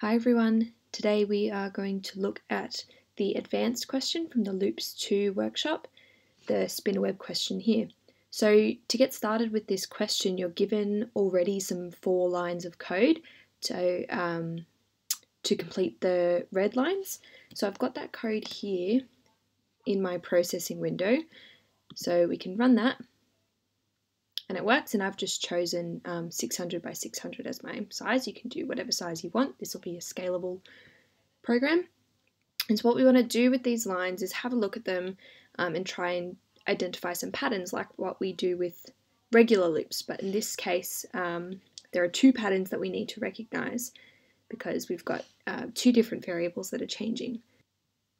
Hi everyone, today we are going to look at the advanced question from the Loops 2 workshop, the spin a web question here. So to get started with this question, you're given already some four lines of code to, um, to complete the red lines. So I've got that code here in my processing window. So we can run that and it works and I've just chosen um, 600 by 600 as my size. You can do whatever size you want. This will be a scalable program. And so what we want to do with these lines is have a look at them um, and try and identify some patterns like what we do with regular loops. But in this case, um, there are two patterns that we need to recognize because we've got uh, two different variables that are changing.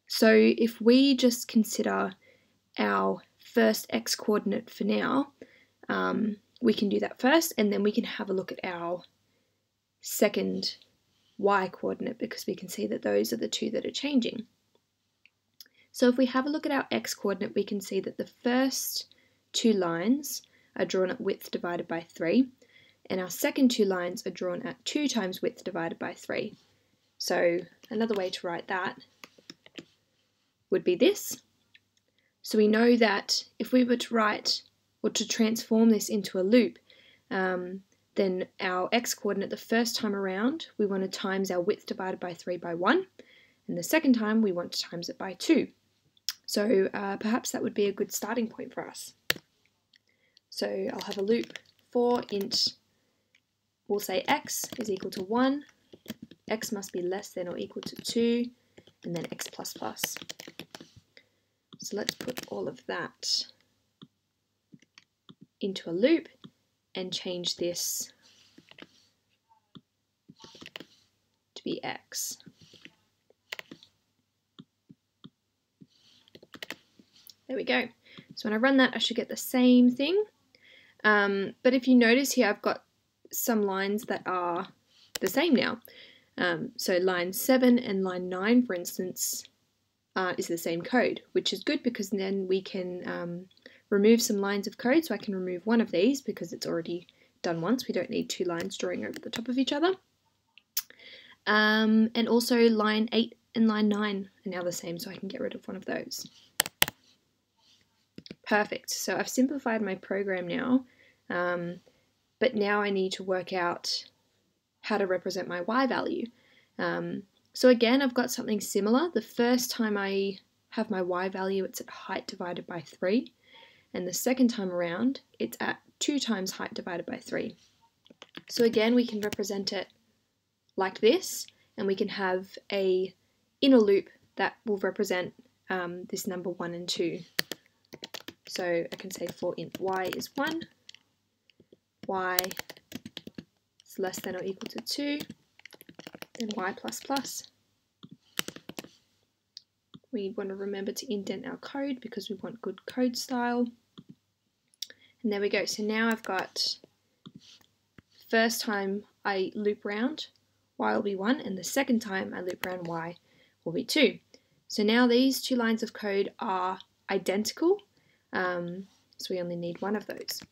So if we just consider our first x coordinate for now, um, we can do that first and then we can have a look at our second y coordinate because we can see that those are the two that are changing. So if we have a look at our x coordinate, we can see that the first two lines are drawn at width divided by 3, and our second two lines are drawn at 2 times width divided by 3. So another way to write that would be this. So we know that if we were to write or to transform this into a loop, um, then our x coordinate the first time around, we want to times our width divided by 3 by 1, and the second time we want to times it by 2. So uh, perhaps that would be a good starting point for us. So I'll have a loop for int, we'll say x is equal to 1, x must be less than or equal to 2, and then x plus plus. So let's put all of that into a loop and change this to be x. There we go. So when I run that, I should get the same thing. Um, but if you notice here, I've got some lines that are the same now. Um, so line 7 and line 9, for instance, uh, is the same code, which is good because then we can um, remove some lines of code. So I can remove one of these because it's already done once. We don't need two lines drawing over the top of each other. Um, and also line 8 and line 9 are now the same, so I can get rid of one of those. Perfect. So I've simplified my program now, um, but now I need to work out how to represent my y value. Um, so again, I've got something similar. The first time I have my y value, it's at height divided by 3 and the second time around it's at 2 times height divided by 3. So again we can represent it like this and we can have a inner loop that will represent um, this number 1 and 2. So I can say for int y is 1, y is less than or equal to 2, then y plus plus. We want to remember to indent our code because we want good code style. And there we go. So now I've got first time I loop round, y will be 1, and the second time I loop round, y will be 2. So now these two lines of code are identical, um, so we only need one of those.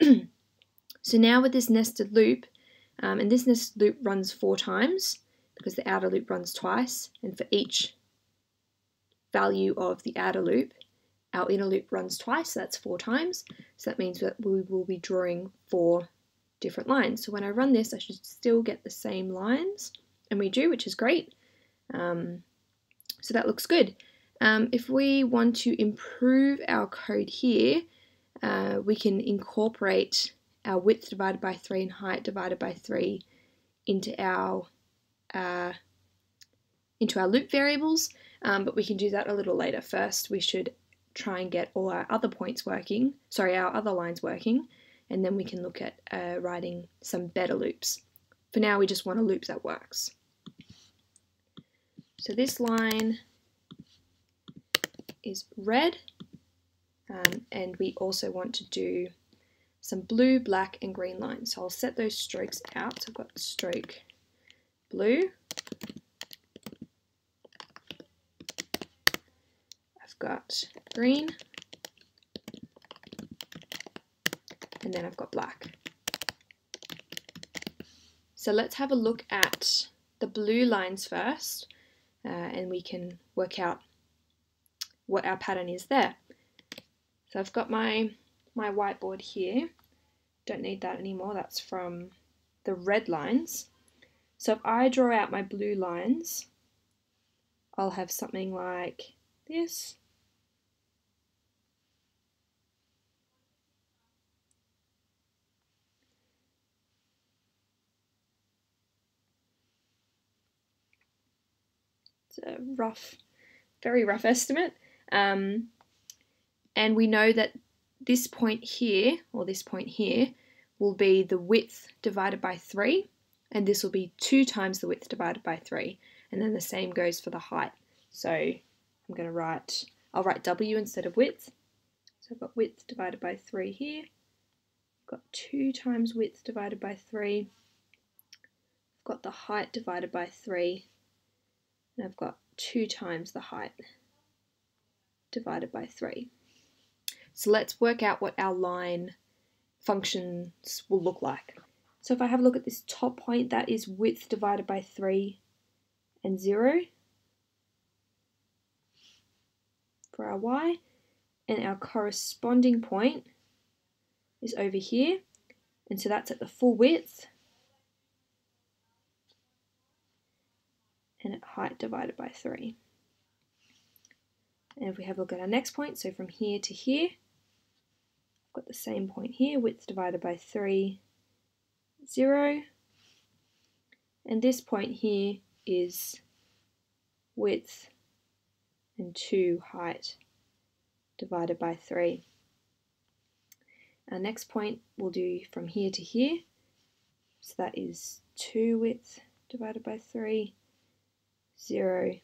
so now with this nested loop, um, and this nested loop runs four times, because the outer loop runs twice, and for each value of the outer loop, our inner loop runs twice, so that's four times. So that means that we will be drawing four different lines. So when I run this, I should still get the same lines, and we do, which is great. Um, so that looks good. Um, if we want to improve our code here, uh, we can incorporate our width divided by 3 and height divided by 3 into our uh, into our loop variables, um, but we can do that a little later. First, we should try and get all our other points working, sorry, our other lines working, and then we can look at uh, writing some better loops. For now, we just want a loop that works. So this line is red, um, and we also want to do some blue, black, and green lines. So I'll set those strokes out. So I've got stroke blue, got green, and then I've got black. So let's have a look at the blue lines first uh, and we can work out what our pattern is there. So I've got my, my whiteboard here. Don't need that anymore, that's from the red lines. So if I draw out my blue lines, I'll have something like this. A rough, very rough estimate. Um, and we know that this point here, or this point here, will be the width divided by 3, and this will be 2 times the width divided by 3, and then the same goes for the height. So I'm going to write, I'll write w instead of width. So I've got width divided by 3 here. I've got 2 times width divided by 3. I've got the height divided by 3 and I've got 2 times the height divided by 3. So let's work out what our line functions will look like. So if I have a look at this top point, that is width divided by 3 and 0 for our y, and our corresponding point is over here, and so that's at the full width, and height divided by 3. And if we have a look at our next point, so from here to here, I've got the same point here, width divided by 3, 0. And this point here is width and 2 height divided by 3. Our next point we'll do from here to here. So that is 2 width divided by 3 0.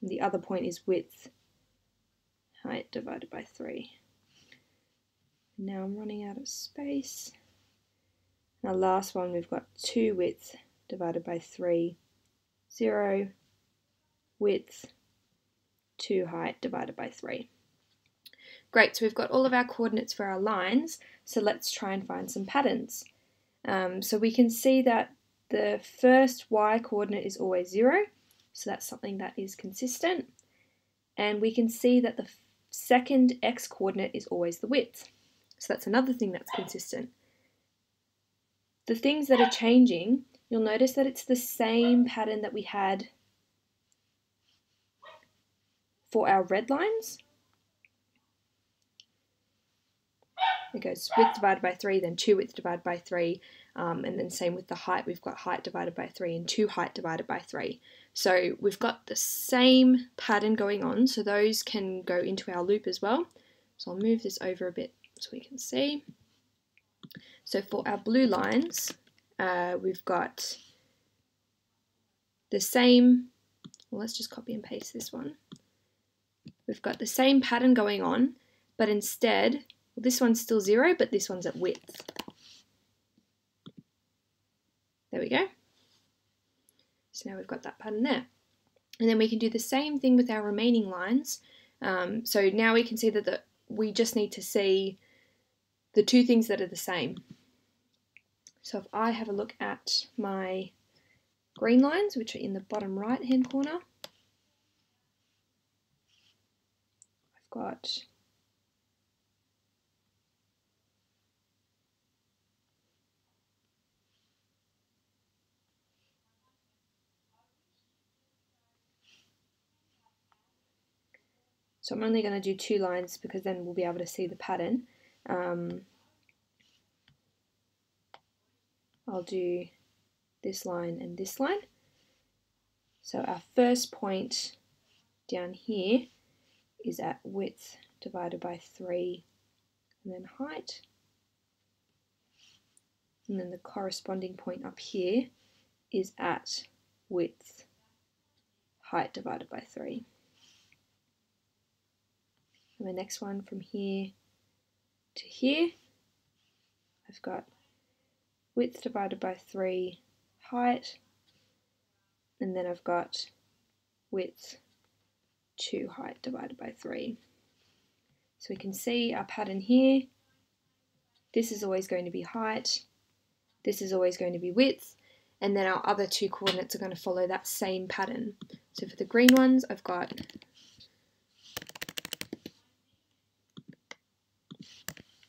And the other point is width, height divided by 3. Now I'm running out of space. Our last one, we've got 2 width divided by 3, 0, width, 2 height divided by 3. Great, so we've got all of our coordinates for our lines, so let's try and find some patterns. Um, so we can see that the first y coordinate is always 0, so that's something that is consistent. And we can see that the second x coordinate is always the width. So that's another thing that's consistent. The things that are changing, you'll notice that it's the same pattern that we had for our red lines. It goes width divided by 3, then 2 width divided by 3, um, and then same with the height, we've got height divided by 3 and 2 height divided by 3. So we've got the same pattern going on, so those can go into our loop as well. So I'll move this over a bit so we can see. So for our blue lines, uh, we've got the same, well, let's just copy and paste this one. We've got the same pattern going on, but instead, well, this one's still zero, but this one's at width. There we go. So now we've got that pattern there. And then we can do the same thing with our remaining lines. Um, so now we can see that the, we just need to see the two things that are the same. So if I have a look at my green lines, which are in the bottom right hand corner, I've got So I'm only going to do two lines because then we'll be able to see the pattern. Um, I'll do this line and this line. So our first point down here is at width divided by 3 and then height. And then the corresponding point up here is at width height divided by 3. And the next one from here to here, I've got width divided by 3 height, and then I've got width 2 height divided by 3. So we can see our pattern here. This is always going to be height, this is always going to be width, and then our other two coordinates are going to follow that same pattern. So for the green ones, I've got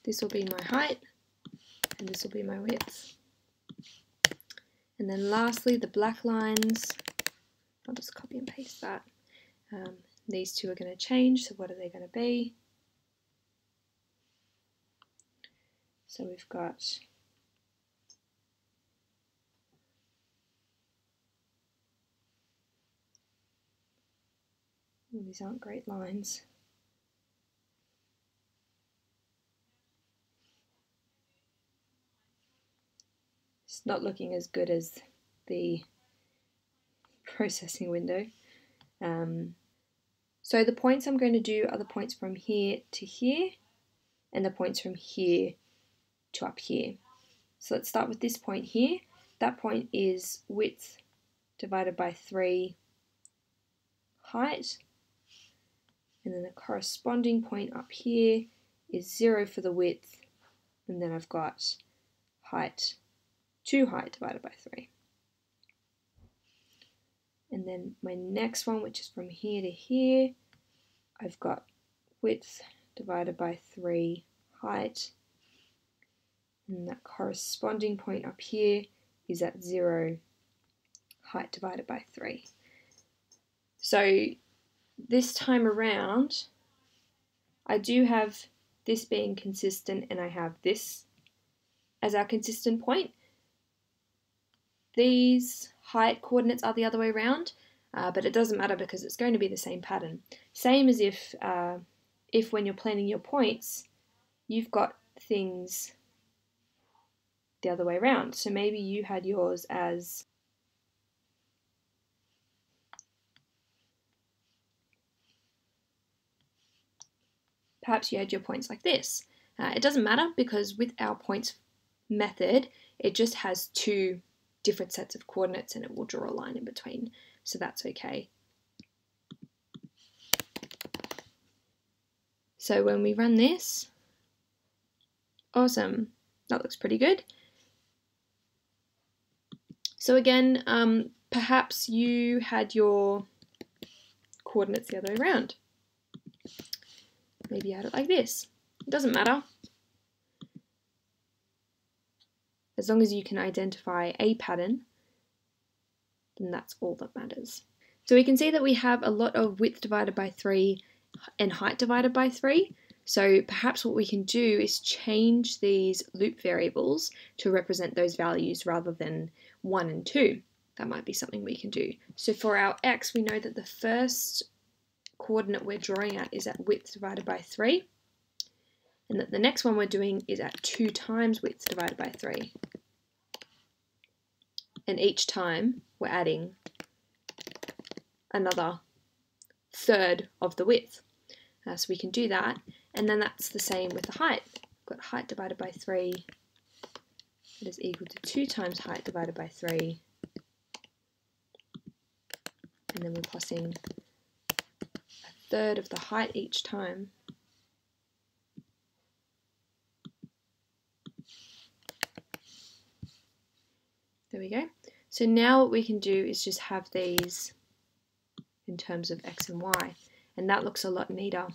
this will be my height, and this will be my width. And then lastly, the black lines, I'll just copy and paste that. Um, these two are going to change, so what are they going to be? So we've got these aren't great lines. Not looking as good as the processing window. Um, so the points I'm going to do are the points from here to here and the points from here to up here. So let's start with this point here. That point is width divided by 3 height. And then the corresponding point up here is 0 for the width. And then I've got height 2 height divided by 3. And then my next one, which is from here to here, I've got width divided by 3 height. And that corresponding point up here is at 0 height divided by 3. So this time around, I do have this being consistent and I have this as our consistent point. These height coordinates are the other way around, uh, but it doesn't matter because it's going to be the same pattern. Same as if, uh, if when you're planning your points, you've got things the other way around. So maybe you had yours as perhaps you had your points like this. Uh, it doesn't matter because with our points method, it just has two different sets of coordinates and it will draw a line in between, so that's okay. So when we run this, awesome, that looks pretty good. So again, um, perhaps you had your coordinates the other way around. Maybe you had it like this. It doesn't matter. As long as you can identify a pattern, then that's all that matters. So we can see that we have a lot of width divided by 3 and height divided by 3. So perhaps what we can do is change these loop variables to represent those values rather than 1 and 2. That might be something we can do. So for our x, we know that the first coordinate we're drawing at is at width divided by 3 and that the next one we're doing is at 2 times width divided by 3. And each time we're adding another third of the width. Uh, so we can do that, and then that's the same with the height. We've got height divided by 3 that is equal to 2 times height divided by 3. And then we're passing a third of the height each time. There we go. So now what we can do is just have these in terms of x and y, and that looks a lot neater.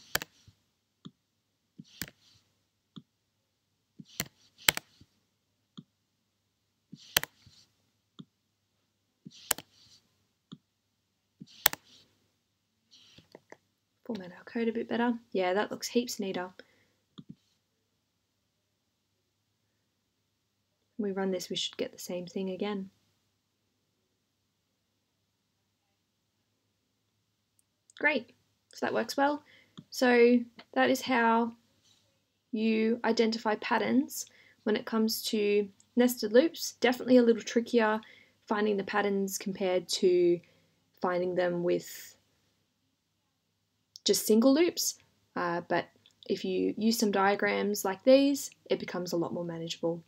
Format our code a bit better. Yeah, that looks heaps neater. we run this, we should get the same thing again. Great, so that works well. So that is how you identify patterns when it comes to nested loops. Definitely a little trickier finding the patterns compared to finding them with just single loops, uh, but if you use some diagrams like these, it becomes a lot more manageable.